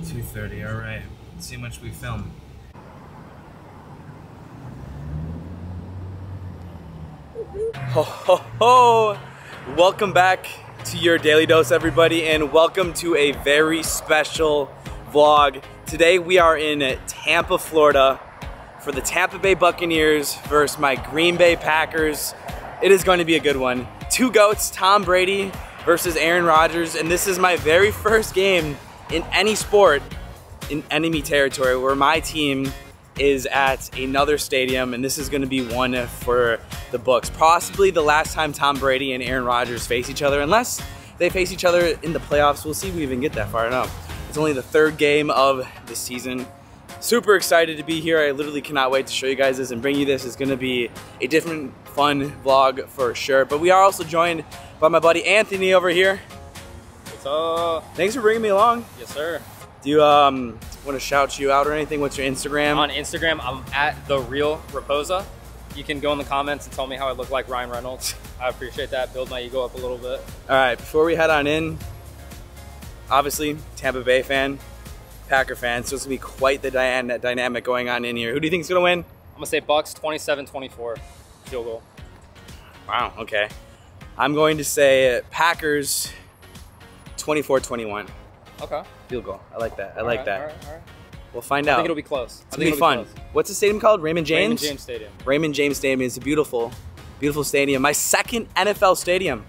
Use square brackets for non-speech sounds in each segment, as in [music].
2.30, alright. Let's see how much we film. Ho ho ho! Welcome back to your Daily Dose, everybody, and welcome to a very special vlog. Today we are in Tampa, Florida for the Tampa Bay Buccaneers versus my Green Bay Packers. It is going to be a good one. Two GOATs, Tom Brady versus Aaron Rodgers, and this is my very first game in any sport in enemy territory where my team is at another stadium and this is going to be one for the books. Possibly the last time Tom Brady and Aaron Rodgers face each other unless they face each other in the playoffs. We'll see if we even get that far. Know. It's only the third game of the season. Super excited to be here. I literally cannot wait to show you guys this and bring you this. It's gonna be a different fun vlog for sure. But we are also joined by my buddy Anthony over here. Up? Thanks for bringing me along. Yes, sir. Do you um, want to shout you out or anything? What's your Instagram? On Instagram, I'm at the real Raposa. You can go in the comments and tell me how I look like Ryan Reynolds. I appreciate that. Build my ego up a little bit. All right, before we head on in, obviously Tampa Bay fan, Packer fan, so it's gonna be quite the dy dynamic going on in here. Who do you think is gonna win? I'm gonna say Bucks 27-24 field goal. Wow. Okay. I'm going to say Packers 24-21. Okay. Field goal. I like that. I All like right, that. all right, all right. We'll find out. I think it'll be close. It's gonna be fun. What's the stadium called? Raymond James. Raymond James Stadium. Raymond James Stadium is a beautiful, beautiful stadium. My second NFL stadium.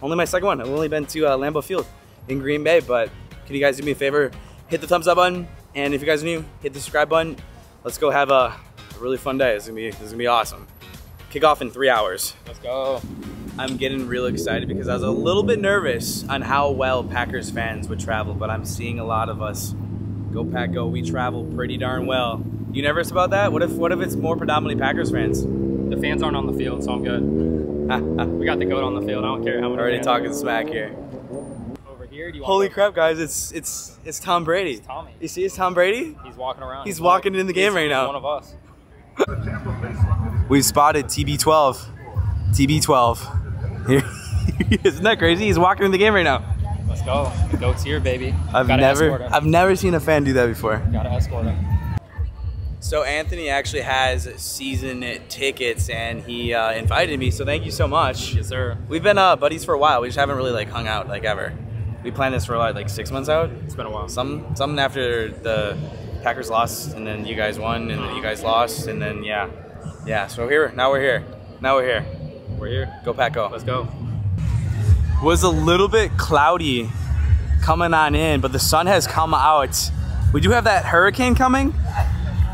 Only my second one. I've only been to uh, Lambeau Field in Green Bay, but can you guys do me a favor? Hit the thumbs up button, and if you guys are new, hit the subscribe button. Let's go have a, a really fun day. It's gonna be, this is gonna be awesome. Kick off in three hours. Let's go. I'm getting real excited because I was a little bit nervous on how well Packers fans would travel, but I'm seeing a lot of us. Go Pack Go, we travel pretty darn well. You nervous about that? What if what if it's more predominantly Packers fans? The fans aren't on the field, so I'm good. [laughs] We got the goat on the field. I don't care how many. Already fans. talking smack here. Over here, do you Holy crap, guys! It's it's it's Tom Brady. It's Tommy. You see, it's Tom Brady. He's walking around. He's one walking of- in the game he's- right he's now. One of us. We've spotted TB12. TB12. Here, isn't that crazy? He's walking in the game right now. Let's go. The goat's here, baby. I've Gotta never. I've never seen a fan do that before. Gotta escort him. So Anthony actually has season tickets, and he uh, invited me. So thank you so much. Yes, sir. We've been uh, buddies for a while. We just haven't really like hung out like ever. We planned this for like, like six months out. It's been a while. Some something after the Packers lost, and then you guys won, and then you guys lost, and then yeah, yeah. So here now we're here. Now we're here. We're here. Go Pack Go. Let's go. Was a little bit cloudy coming on in, but the sun has come out. We do have that hurricane coming.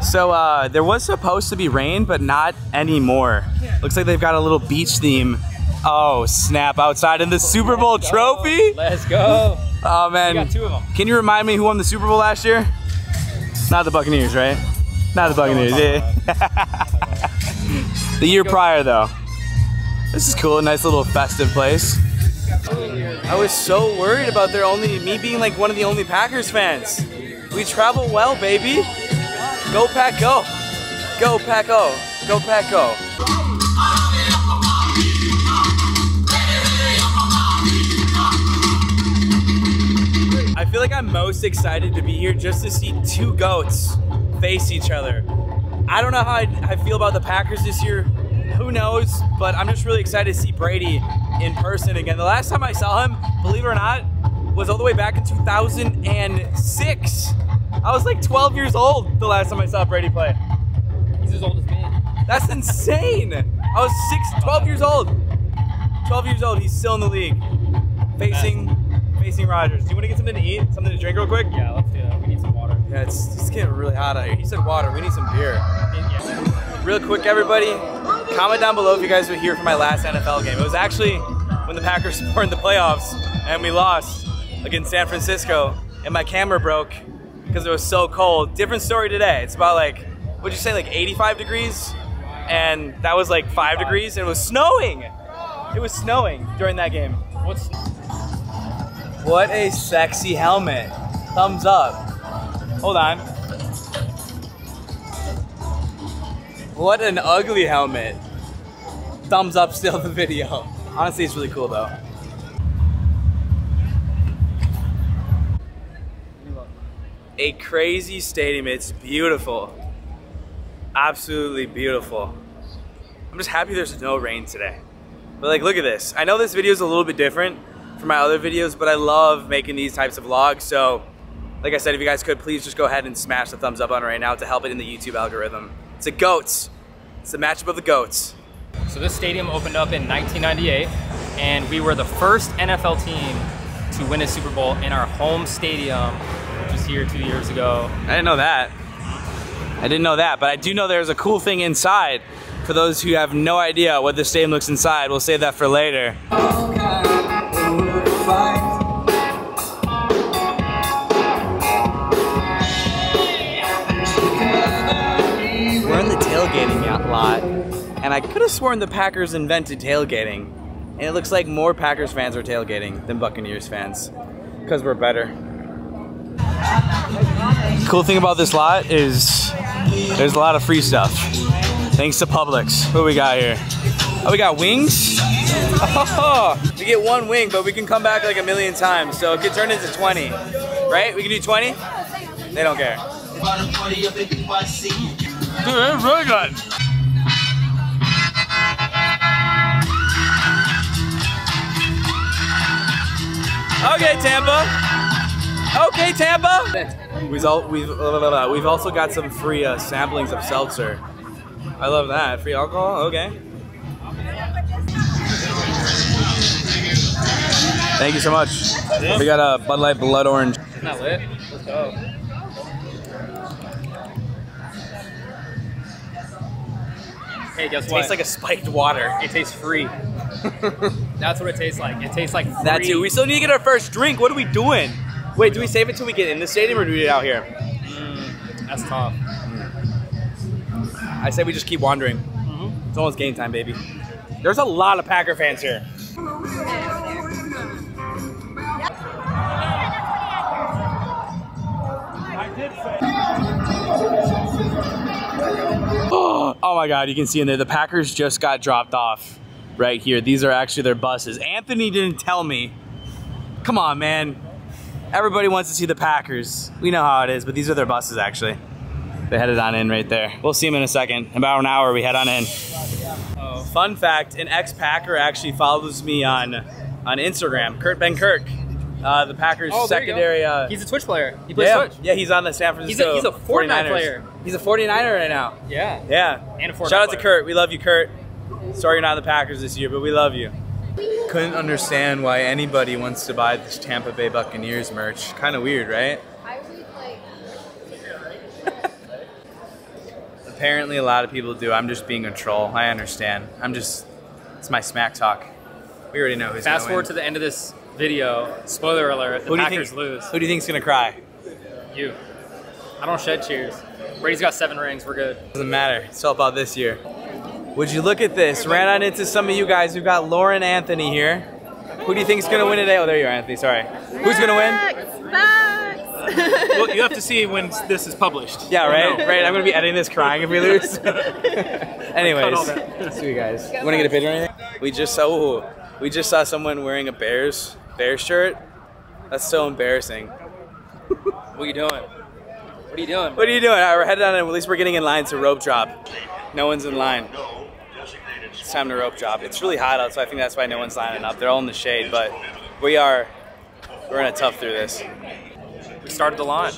So uh, there was supposed to be rain, but not anymore. Looks like they've got a little beach theme. Oh snap! Outside in the Super Bowl trophy. Let's go. Oh We man! got two of them. Can you remind me who won the Super Bowl last year? Not the Buccaneers, right? Not the Buccaneers. Yeah. [laughs] the year prior, though. This is cool. A nice little festive place. I was so worried about their only me being like one of the only Packers fans. We travel well, baby. Go Pack Go. Go Pack Go. Go Pack Go. I feel like I'm most excited to be here just to see two goats face each other. I don't know how I, I feel about the Packers this year. Who knows? But I'm just really excited to see Brady in person again. The last time I saw him, believe it or not, was all the way back in 2006. I was like 12 years old the last time I saw Brady play. He's as old as me. That's insane. I was six, 12 years old. 12 years old. He's still in the league, facing facing Rodgers. Do you want to get something to eat, something to drink, real quick? Yeah, let's do that. We need some water. Yeah, it's, it's getting really hot out here. He said water. We need some beer. Yeah. Real quick, everybody, comment down below if you guys were here for my last NFL game. It was actually when the Packers [laughs] were in the playoffs and we lost against San Francisco, and my camera broke because it was so cold. Different story today. It's about like, what'd you say, like 85 degrees? And that was like five degrees, and it was snowing. It was snowing during that game. What's What a sexy helmet. Thumbs up. Hold on. What an ugly helmet. Thumbs up still the video. Honestly, it's really cool though. a crazy stadium. It's beautiful. Absolutely beautiful. I'm just happy there's no rain today. But like, look at this. I know this video is a little bit different from my other videos, but I love making these types of vlogs. So, like I said, if you guys could, please just go ahead and smash the thumbs up on right now to help it in the YouTube algorithm. It's the GOATs. It's the matchup of the GOATs. So this stadium opened up in 1998, and we were the first NFL team to win a Super Bowl in our home stadium, which was here two years ago. I didn't know that. I didn't know that, but I do know there's a cool thing inside. For those who have no idea what the stadium looks inside, we'll save that for later. And I could have sworn the Packers invented tailgating. And it looks like more Packers fans are tailgating than Buccaneers fans, because we're better. Cool thing about this lot is there's a lot of free stuff. Thanks to Publix. What do we got here? Oh, we got wings? Oh, [laughs] we get one wing, but we can come back like a million times. So it could turn into 20, right? We can do 20? They don't care. Dude, that's really good. Okay, Tampa. Okay, Tampa. We've, al- we've, uh, we've also got some free uh, samplings of seltzer. I love that. Free alcohol? Okay. Thank you so much. We got a Bud Light Blood Orange. Isn't that lit? Let's go. Hey, guess what? Tastes like a spiked water. it tastes free. [laughs] That's what it tastes like. It tastes like free. That too. We still need to get our first drink. What are we doing? Wait, do we save it till we get in the stadium or do we do it out here? Mm, that's tough. I say we just keep wandering. Mm-hmm. It's almost game time, baby. There's a lot of Packer fans here. [gasps] Oh my God, you can see in there, the Packers just got dropped off right here. These are actually their buses. Anthony didn't tell me. Come on, man. Everybody wants to see the Packers. We know how it is, but these are their buses actually. They headed on in right there. We'll see them in a second. In about an hour, we head on in. Fun fact, an ex-Packer actually follows me on on Instagram, Kurt Benkert. Uh, the Packers Oh, there you go. secondary. Uh, He's a Twitch player. He plays yeah, Twitch. yeah, he's on the San He's a- Francisco. he's a Fortnite 49ers. player. He's a 49er right now. Yeah. Yeah. And a Fortnite Shout out to. Kurt. We love you, Kurt. Sorry you're not the Packers this year, but we love you. Couldn't understand why anybody wants to buy this Tampa Bay Buccaneers merch. Kind of weird, right? I read like Apparently, a lot of people do. I'm just being a troll. I understand. I'm just. It's my smack talk. We already know who's Fast forward to the end of this video. Spoiler alert: the Who do you Packers think? lose. Who do you think's gonna cry? You. I don't shed tears. Brady's got seven rings. We're good. Doesn't matter. It's all about this year. Would you look at this? Ran on into some of you guys. We've got Lauren Anthony here. Who do you think is gonna win today? Oh, there you are, Anthony. Sorry. Who's gonna win? well, you have to see when this is published. Yeah, right. No. Right. I'm gonna be editing this, crying if we lose. [laughs] Anyways, see you guys. Want to get a picture or anything? We just saw. ooh, we just saw someone wearing a Bears Bears shirt. That's so embarrassing. What are you doing? What are you doing? What are you doing? All right, we're headed on. At least we're getting in line to rope drop. No one's in line. It's time to rope drop. It's really hot out, so I think that's why no one's lining up. They're all in the shade, but we are. We're gonna tough through this. We started the line.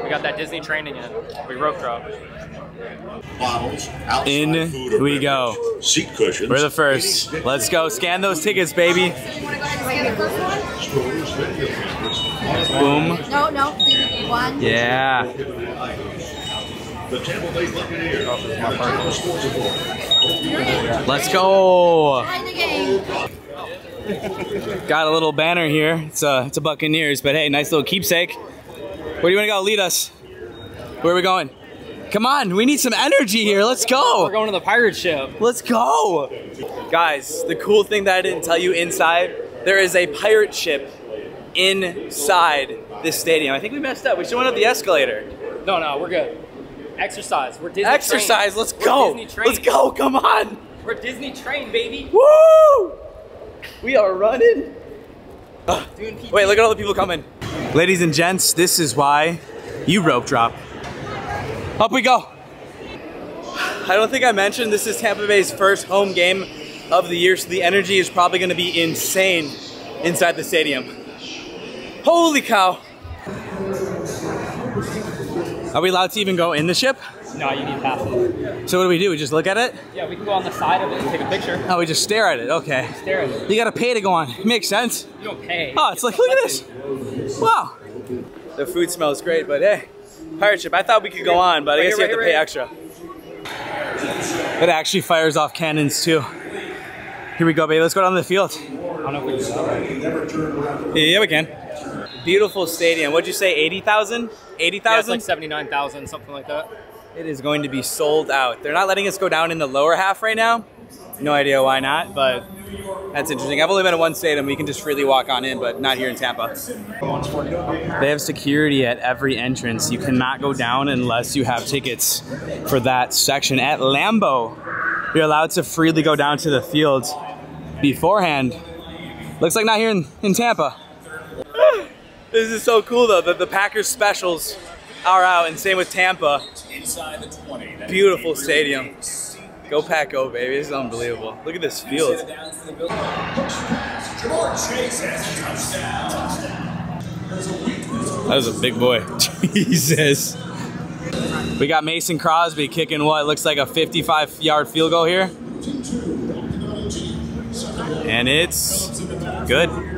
We got that Disney training in. We rope drop. bottles, In food or we go. Seat cushions. We're the first. Let's go. Scan those tickets, baby. Boom. no, no, one. Yeah. The Tampa Bay Buccaneers. National Sports Authority. Let's go. Play the game. Got a little banner here. It's a it's a Buccaneers, but hey, nice little keepsake. Where do you want to go? Lead us. Where are we going? Come on, we need some energy here. Let's go. We're going to the pirate ship. Let's go. Guys, the cool thing that I didn't tell you inside, there is a pirate ship inside this stadium. I think we messed up. We should went up the escalator. No, no, we're good. Exercise. We're Disney. Exercise. trained. Let's go. Let's go. Come on. We're Disney trained, baby. Woo! We are running Wait, look at all the people coming. Ladies and gents, this is why you rope drop. Up we go. I don't think I mentioned this is Tampa Bay's first home game of the year, so the energy is probably going to be insane inside the stadium. Holy cow. Are we allowed to even go in the ship? No, you need passes. So what do we do? We just look at it? Yeah, we can go on the side of it and take a picture. Oh, we just stare at it. Okay. Stare at it. You gotta pay to go on. Makes sense. You don't pay. Oh, it's like, look at this. Wow. The food smells great, but hey, pirate ship. I thought we could go on, but I guess here, you have to right pay extra. It actually fires off cannons too. Here we go, baby. Let's go down to the field. I don't know if we can. Yeah, we can. Beautiful stadium. What'd you say? 80,000? Yeah, it's 80,000? like 79,000, something like that. It is going to be sold out. They're not letting us go down in the lower half right now. No idea why not, but that's interesting. I've only been to one stadium. We can just freely walk on in, but not here in Tampa. They have security at every entrance. You cannot go down unless you have tickets for that section. At Lambeau, you're allowed to freely go down to the field beforehand. Looks like not here in, in Tampa. This is so cool though that the Packers specials are out, and same with Tampa. Beautiful stadium. Go Pack Go, baby. This is unbelievable. Look at this field. That was a big boy. [laughs] Jesus. We got Mason Crosby kicking what looks like a 55 yard field goal here. And it's good.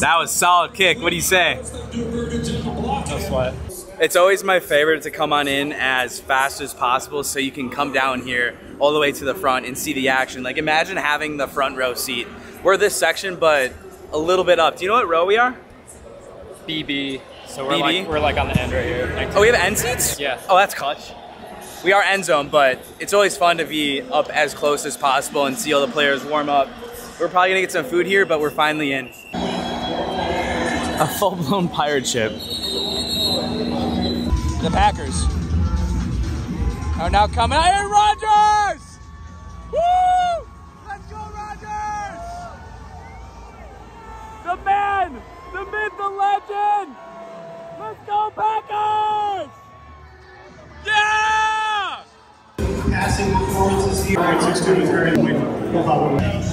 That was solid kick. What do you say? No sweat. It's always my favorite to come on in as fast as possible so you can come down here all the way to the front and see the action. Like imagine having the front row seat. We're this section, but a little bit up. Do you know what row we are? BB. So we're BB? like we're like on the end right here. Oh, we have end seats? Yeah. Oh, that's clutch. We are end zone, but it's always fun to be up as close as possible and see all the players warm up. We're probably gonna get some food here, but we're finally in. A full-blown pirate ship. The Packers are now coming. Aaron Rodgers! Woo! Let's go, Rodgers! The man, the myth, the legend! Let's go, Packers! Yeah!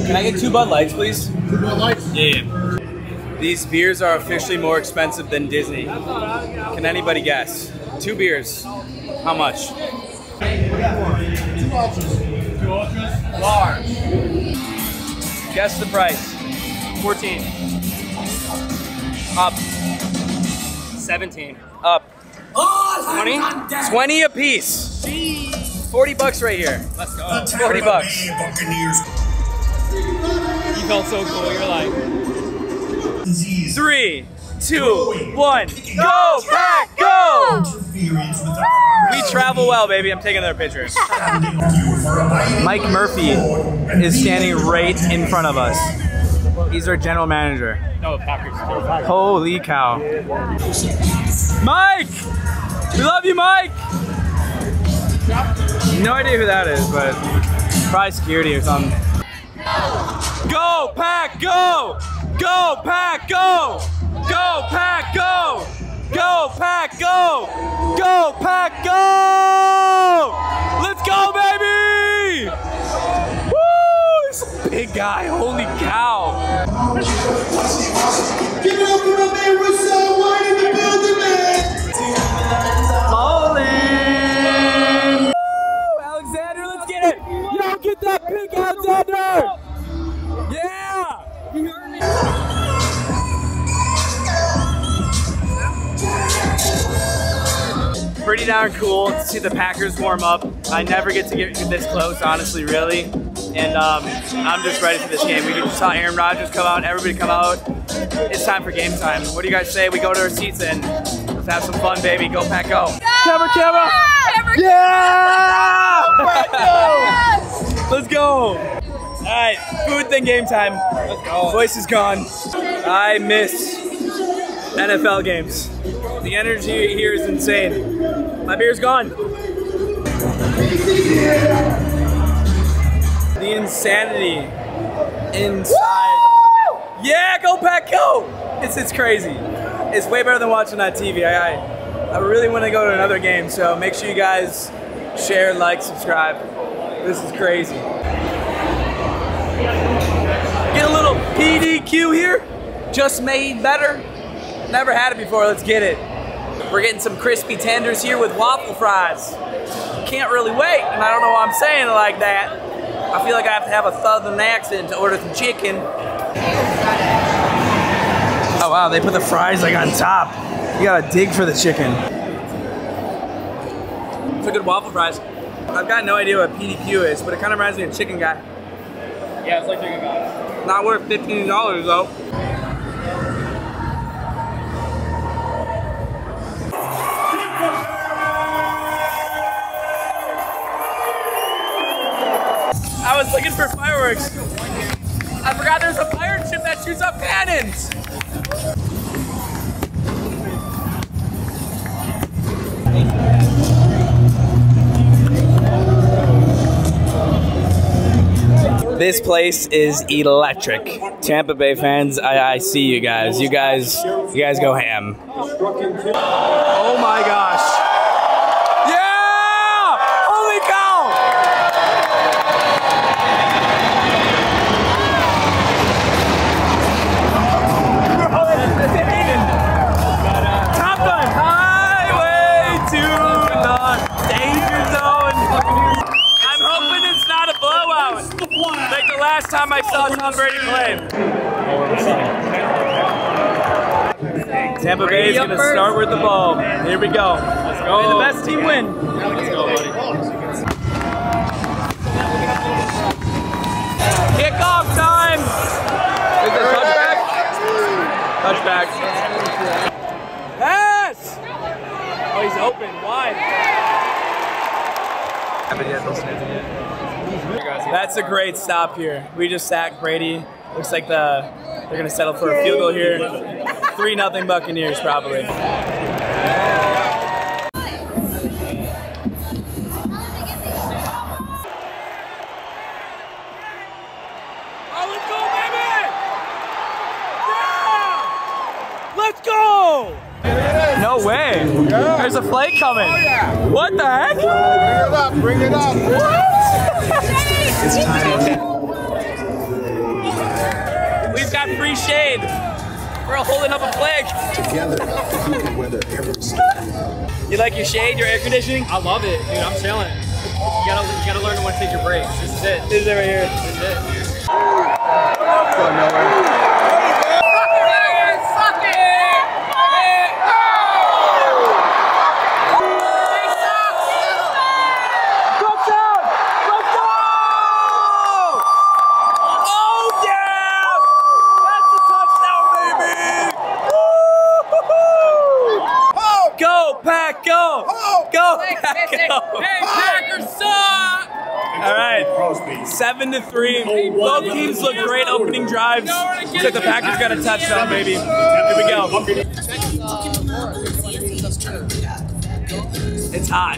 Can I get two Bud Lights, please? Two Bud Lights? Yeah. These beers are officially more expensive than Disney. Can anybody guess? Two beers. How much? Large. Guess the price. 14. Up. 17. Up. 20? 20 a piece. 40 bucks right here. Let's go. 40 bucks. You felt so cool. You're like, Three, two, one, go, Pack, go! We travel well, baby. I'm taking their pictures. [laughs] [laughs] Mike Murphy is standing right in front of us. He's our general manager. Holy cow. Mike! We love you, Mike! No idea who that is, but probably security or something. Go, Pack, go! Go, Pack, go! Go, Pack, go! Go, Pack, go! Go, Pack, go! Let's go, baby! Woo! This a big guy. Holy cow. Give it up for my man Russell White in the building, man! Bowling! Alexander, let's get it! Yo, get that pick, Alexander! Yeah! Pretty darn cool to see the Packers warm up. I never get to get this close, honestly, really. And um, I'm just ready for this game. We just saw Aaron Rodgers come out, everybody come out. It's time for game time. What do you guys say? We go to our seats and let's have some fun, baby. Go Pack, go! Camera, camera! Yeah! Let's go! Alright, food thing game time. Let's go. Voice is gone. I miss NFL games. The energy here is insane. My beer's gone. The insanity inside Yeah, go Pack, go! It's it's crazy. It's way better than watching on TV. I I, I really want to go to another game, so make sure you guys share, like, subscribe. This is crazy. Get a little PDQ here. Just made better. Never had it before. Let's get it. We're getting some crispy tenders here with waffle fries. Can't really wait, and I don't know why I'm saying it like that. I feel like I have to have a southern accent to order some chicken. Oh wow, they put the fries like on top. You gotta dig for the chicken. It's a good waffle fries. I've got no idea what PDQ is, but it kind of reminds me of Chicken Guy. Yeah, it's like Chicken Guy. Not worth $15 though. Was looking for fireworks. I forgot there's a pirate ship that shoots up cannons. This place is electric. Tampa Bay fans, I, I see you guys. You guys, you guys go ham. Oh my gosh! Tom Brady play. Tampa Bay is going to start with the ball. Here we go. Let's go. May the best team win. Let's go, buddy. Kickoff time! Is it touchback? Touchback. Pass! Oh, he's open, wide. That's a great stop here. We just sacked Brady. Looks like the they're gonna settle for a field goal here. Three nothing Buccaneers probably. Oh, let's go, baby! Yeah! Let's go! No way. There's a flight coming. What the heck? Bring it up, bring it up. We've got free shade. We're holding up a flag. Together, we can weather every. You like your shade, your air conditioning? I love it, dude. I'm chilling. You gotta, you gotta learn when to take your breaks. This is it. This is it right here. This is it. Touchdown! Got a touchdown, baby. Here we go. It's hot.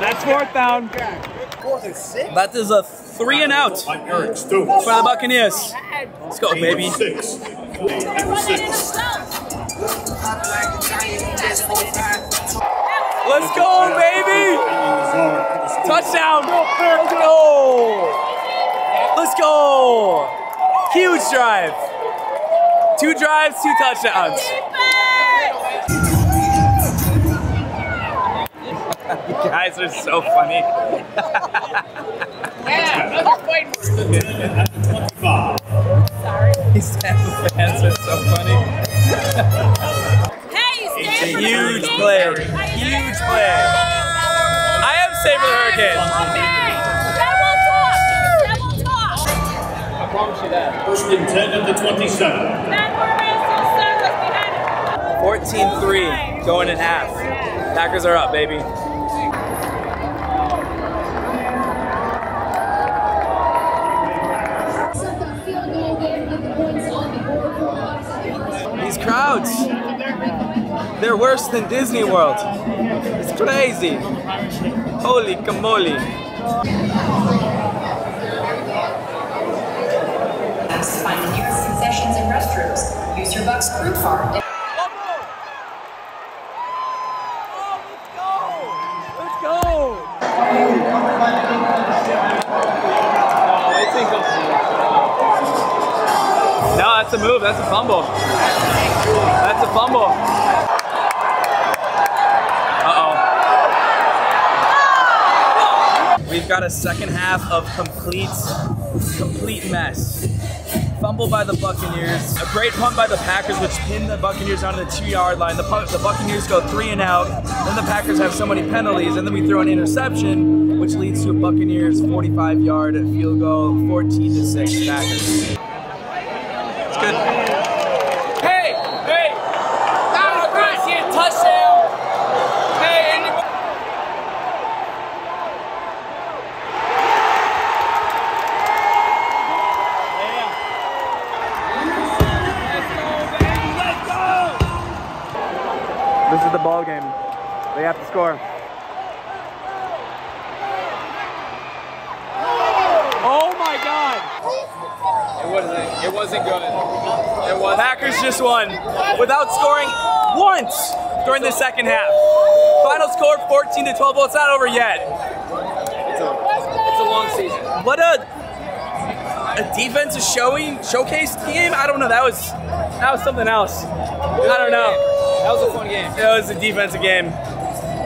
That's fourth down. That is a three and out for the Buccaneers. Let's go, baby. Six. Six. Let's go, baby. Touchdown! Let's go! Let's go! Huge drive. Two drives, two touchdowns. you guys are so funny. [laughs] These Tampa fans are so funny. Huge play. Huge play. I am safe for the Hurricanes. I promise you that. First and 10 at the 27. 14-3 going in half. Packers are up, baby. These crowds, they're worse than Disney World. Crazy. Holy camole. Find the nearest concessions and restrooms. Use your Bucks crew card. Let's go! No, that's a move. That's a fumble. That's a fumble. Uh oh. We've got a second half of complete, complete mess. Fumble by the Buccaneers. A great punt by the Packers, which pinned the Buccaneers onto the two-yard line. The, the Buccaneers go three and out. Then the Packers have so many penalties, and then we throw an interception, which leads to a Buccaneers 45-yard field goal, 14 to six Packers. Score. Oh my God! It wasn't. It wasn't good. It was. Packers just won without scoring once during the second half. Final score 14 to 12. Well, it's not over yet. It's a long season. What a a defense is showing showcase game. I don't know. That was that was something else. I don't know. That was a fun game. It was a defensive game.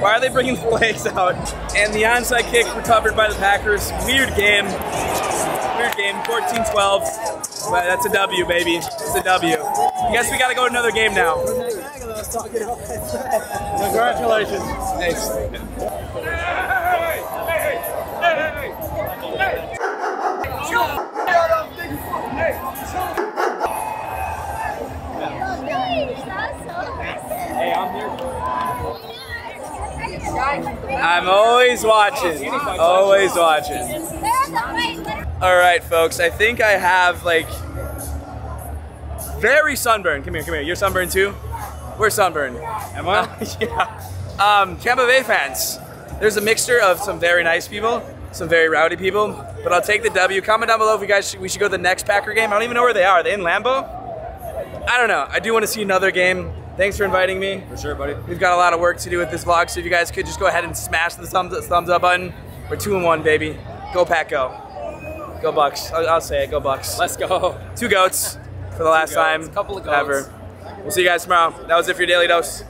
Why are they bringing the legs out? And the onside kick recovered by the Packers. Weird game. Weird game. 14-12. But that's a W, baby. It's a W. I guess we got to go to another game now. Congratulations. Thanks. I'm always watching. Always watching. All right, folks. I think I have like very sunburned. Come here, come here. You're sunburned too. We're sunburned. Am I? [laughs] yeah. Um, Tampa Bay fans. There's a mixture of some very nice people, some very rowdy people. But I'll take the W. Comment down below if you guys should, we should go to the next Packer game. I don't even know where they are. Are they in Lambeau? I don't know. I do want to see another game. Thanks for inviting me. For sure, buddy. We've got a lot of work to do with this vlog, so if you guys could just go ahead and smash the thumbs, thumbs up button. We're two and one, baby. Go Pack, go. Go Bucks. I'll, I'll say it. Go Bucks. Let's go. [laughs] Two goats for the last goats. time Couple of goats. ever. We'll see you guys tomorrow. That was it for your daily dose.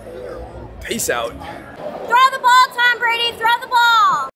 Peace out. Throw the ball, Tom Brady. Throw the ball.